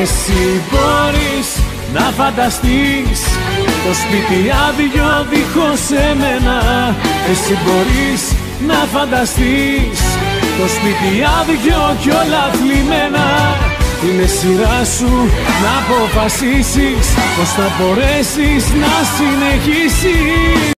Εσύ μπορείς να φανταστείς το σπίτι άδειο δίχως εμένα. Εσύ μπορείς να φανταστείς το σπίτι άδειο κι όλα θλιμμένα. Είναι σειρά σου να αποφασίσεις πως θα μπορέσεις να συνεχίσεις.